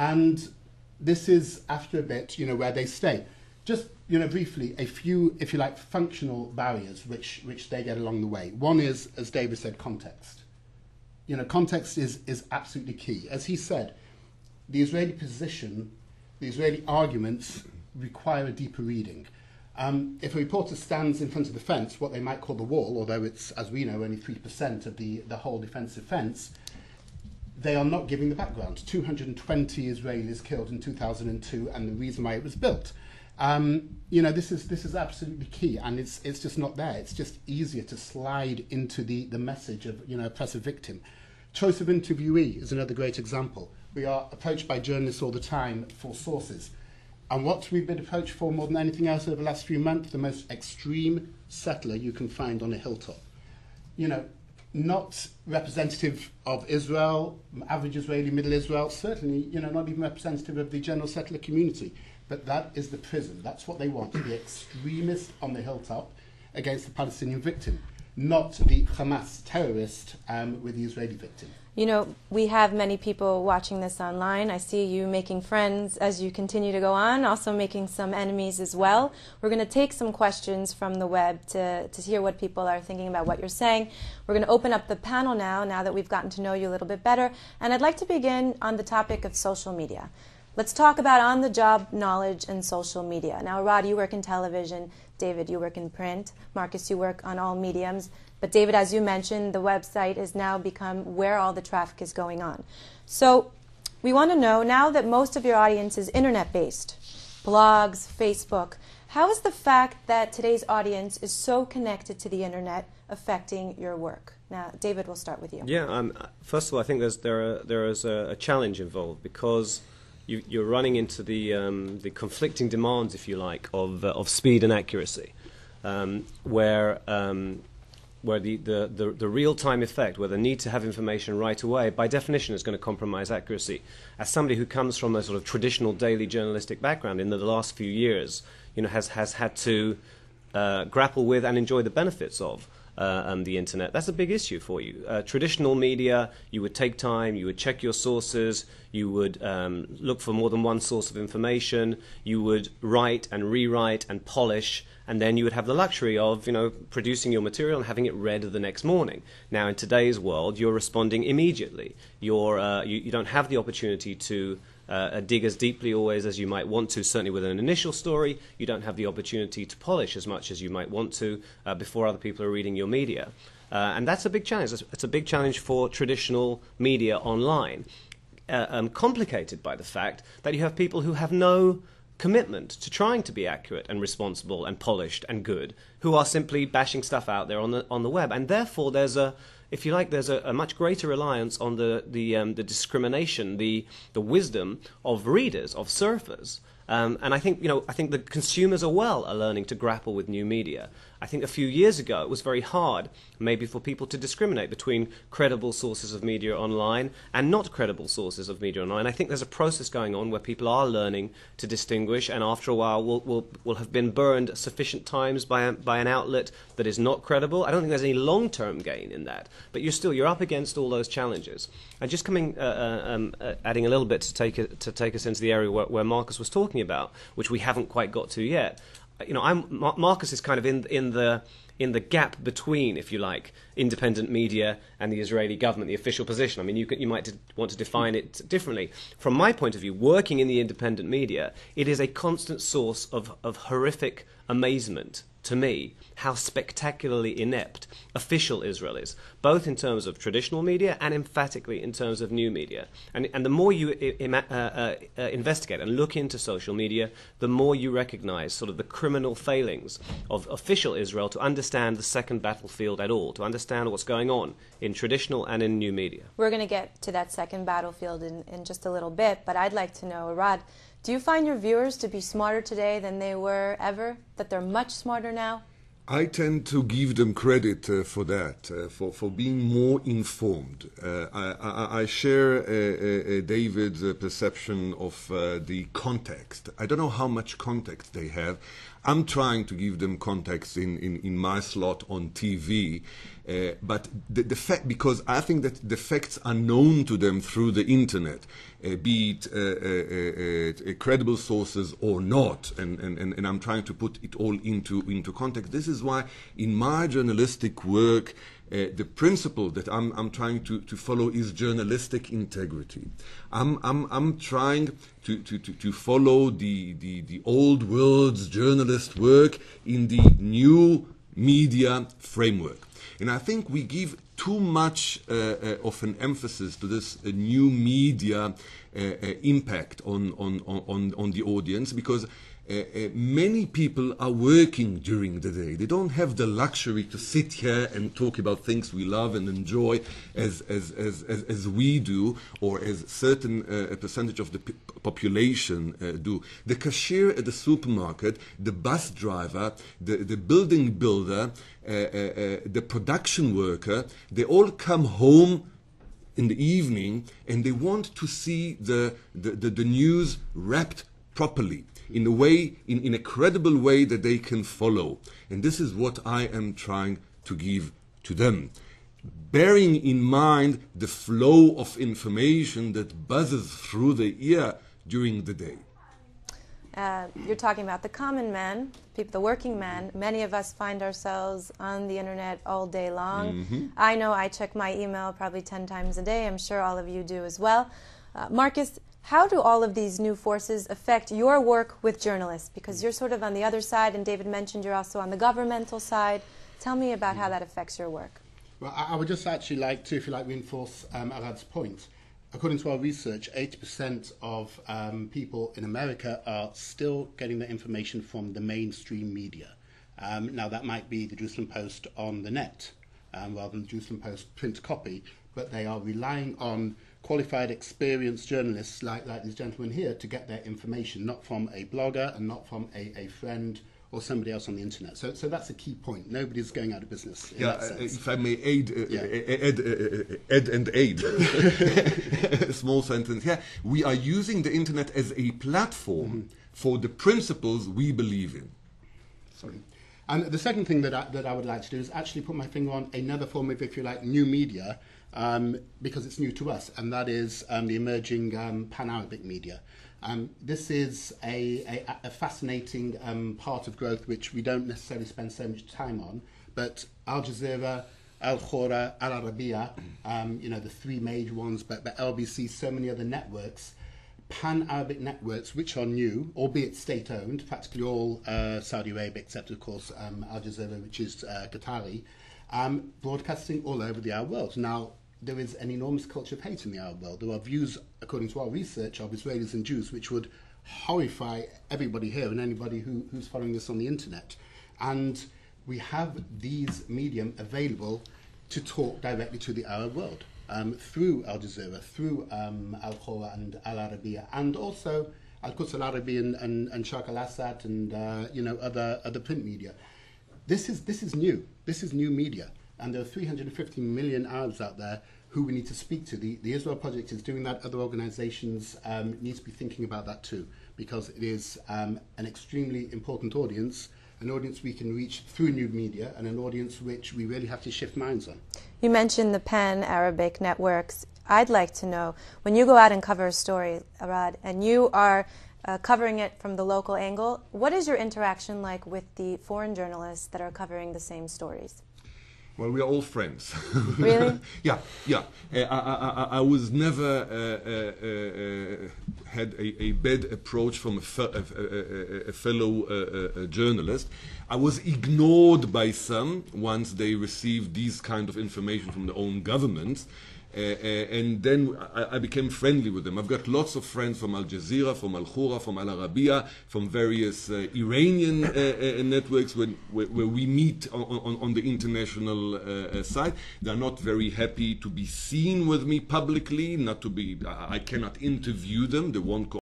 And this is after a bit, you know, where they stay. Just, you know, briefly, a few, if you like, functional barriers which, which they get along the way. One is, as David said, context. You know, context is, is absolutely key. As he said, the Israeli position, the Israeli arguments require a deeper reading. Um, if a reporter stands in front of the fence, what they might call the wall, although it's, as we know, only 3% of the, the whole defensive fence, they are not giving the background. 220 Israelis killed in 2002 and the reason why it was built. Um, you know, this is, this is absolutely key and it's, it's just not there. It's just easier to slide into the, the message of, you know, oppressive victim. Choice of interviewee is another great example. We are approached by journalists all the time for sources. And what we've been approached for more than anything else over the last few months, the most extreme settler you can find on a hilltop. You know, not representative of Israel, average Israeli, middle Israel, certainly, you know, not even representative of the general settler community. But that is the prison. That's what they want, the extremist on the hilltop against the Palestinian victim, not the Hamas terrorist um, with the Israeli victim. You know, we have many people watching this online. I see you making friends as you continue to go on, also making some enemies as well. We're going to take some questions from the web to, to hear what people are thinking about what you're saying. We're going to open up the panel now, now that we've gotten to know you a little bit better. And I'd like to begin on the topic of social media. Let's talk about on the job knowledge and social media. Now, Arad, you work in television. David, you work in print. Marcus, you work on all mediums. But David, as you mentioned, the website has now become where all the traffic is going on. So we want to know now that most of your audience is internet based, blogs, Facebook, how is the fact that today's audience is so connected to the internet affecting your work? Now, David, we'll start with you. Yeah, um, first of all, I think there's, there, there is a, a challenge involved because you, are running into the, um, the conflicting demands, if you like, of, uh, of speed and accuracy, um, where um, where the, the, the, the real time effect, where the need to have information right away, by definition, is going to compromise accuracy. As somebody who comes from a sort of traditional daily journalistic background in the last few years, you know, has, has had to uh, grapple with and enjoy the benefits of uh, um, the internet. That's a big issue for you. Uh, traditional media, you would take time, you would check your sources, you would um, look for more than one source of information, you would write and rewrite and polish, and then you would have the luxury of, you know, producing your material and having it read the next morning. Now, in today's world, you're responding immediately. You're, uh, you, you don't have the opportunity to uh, dig as deeply always as you might want to. Certainly with an initial story, you don't have the opportunity to polish as much as you might want to uh, before other people are reading your media. Uh, and that's a big challenge. It's a big challenge for traditional media online, uh, um, complicated by the fact that you have people who have no commitment to trying to be accurate and responsible and polished and good, who are simply bashing stuff out there on the on the web, and therefore there's a if you like, there's a, a much greater reliance on the the, um, the discrimination, the the wisdom of readers, of surfers. Um, and I think you know, I think the consumers are well are learning to grapple with new media. I think a few years ago it was very hard, maybe, for people to discriminate between credible sources of media online and not credible sources of media online. I think there's a process going on where people are learning to distinguish, and after a while will will will have been burned sufficient times by a, by an outlet that is not credible. I don't think there's any long-term gain in that, but you're still you're up against all those challenges. And just coming, uh, uh, um, uh, adding a little bit to take to take us into the area where, where Marcus was talking about, which we haven't quite got to yet uh, you know, I'm, Marcus is kind of in in the in the gap between, if you like, independent media and the Israeli government, the official position. I mean, you, can, you might want to define it differently. From my point of view, working in the independent media, it is a constant source of, of horrific amazement to me how spectacularly inept official Israel is, both in terms of traditional media and emphatically in terms of new media. And, and the more you uh, uh, uh, investigate and look into social media, the more you recognize sort of the criminal failings of official Israel to understand the second battlefield at all, to understand what's going on in traditional and in new media. We're going to get to that second battlefield in, in just a little bit, but I'd like to know, Arad, do you find your viewers to be smarter today than they were ever? That they're much smarter now? I tend to give them credit uh, for that, uh, for, for being more informed. Uh, I, I, share uh, uh, uh, David's perception of the context. I don't know how much context they have. I'm trying to give them context in, in, in my slot on TV. Uh, but the, the fact, because I think that the facts are known to them through the internet, uh, be it uh, uh, uh, credible sources or not, and, and, and, I'm trying to put it all into, into context. This is why in my journalistic work, uh, the principle that I'm, I'm trying to, to follow is journalistic integrity. I'm, I'm, I'm trying to, to, to, to follow the, the, the old world's journalist work in the new media framework. And I think we give too much uh, uh, of an emphasis to this uh, new media uh, uh, impact on, on, on, on the audience because many people are working during the day. They don't have the luxury to sit here and talk about things we love and enjoy as, as, as, as, as we do, or as certain uh, percentage of the population uh, do. The cashier at the supermarket, the bus driver, the, the building builder, uh, uh, uh, the production worker, they all come home in the evening and they want to see the, the, the, the news wrapped properly in a way in, in a credible way that they can follow and this is what i am trying to give to them bearing in mind the flow of information that buzzes through the ear during the day Uh, you're talking about the common man, people, the working man. Many of us find ourselves on the internet all day long. I know I check my email probably 10 times a day. I'm sure all of you do as well. Uh, Marcus, how do all of these new forces affect your work with journalists? Because you're sort of on the other side, and David mentioned you're also on the governmental side. Tell me about how that affects your work. Well, I, would just actually like to, if you like, reinforce um, Arad's point. According to our research, 80% of um, people in America are still getting their information from the mainstream media. Um, now, that might be the Jerusalem Post on the net um, rather than the Jerusalem Post print copy, but they are relying on qualified, experienced journalists like, like these gentlemen here to get their information, not from a blogger and not from a, a friend or somebody else on the internet. So, so that's a key point. Nobody's going out of business in Yeah, uh, if I may aid, uh, Yeah. uh, add, uh, uh, add and aid, a small sentence here. We are using the internet as a platform for the principles we believe in. Sorry. And the second thing that I, that I would like to do is actually put my finger on another form of, if you like, new media, um, because it's new to us, and that is um, the emerging um, Pan-Arabic media. Um, this is a, a, a fascinating um, part of growth which we don't necessarily spend so much time on, but Al Jazeera, Al Hurra, Al Arabiya, you know, the three major ones, but, but LBC, so many other networks, pan-Arabic networks which are new, albeit state-owned, practically all uh, Saudi Arabia, except of course um, Al Jazeera, which is uh, Qatari, um, broadcasting all over the Arab world. Now, there is an enormous culture of hate in the Arab world. There are views, according to our research, of Israelis and Jews which would horrify everybody here and anybody who, who's following this on the internet. And we have these medium available to talk directly to the Arab world um, through Al Jazeera, through um, Al Hurra and Al Arabiya, and also Al Quds Al Arabi and, and, and Al Assad and uh, you know other other print media. This is this is new. This is new media, and there are 350 million Arabs out there who we need to speak to. The, the Israel Project is doing that. Other organisations um, need to be thinking about that too, because it is um, an extremely important audience, an audience we can reach through new media, and an audience which we really have to shift minds on. You mentioned the pan Arabic networks. I'd like to know when you go out and cover a story, Arad, and you are uh, covering it from the local angle, what is your interaction like with the foreign journalists that are covering the same stories? Well, we are all friends. Really? yeah, yeah. Uh, I, I, I, was never uh, uh, uh, had a, a bad approach from a, fe- a, a, fellow uh, uh, journalist. I was ignored by some once they received these kind of information from their own governments. Uh, uh, and then I, I became friendly with them. I've got lots of friends from Al Jazeera, from Al Hurra, from Al Arabiya, from various uh, Iranian networks where, where we meet on, on, on the international side. They're not very happy to be seen with me publicly, not to be, I, I cannot interview them, they won't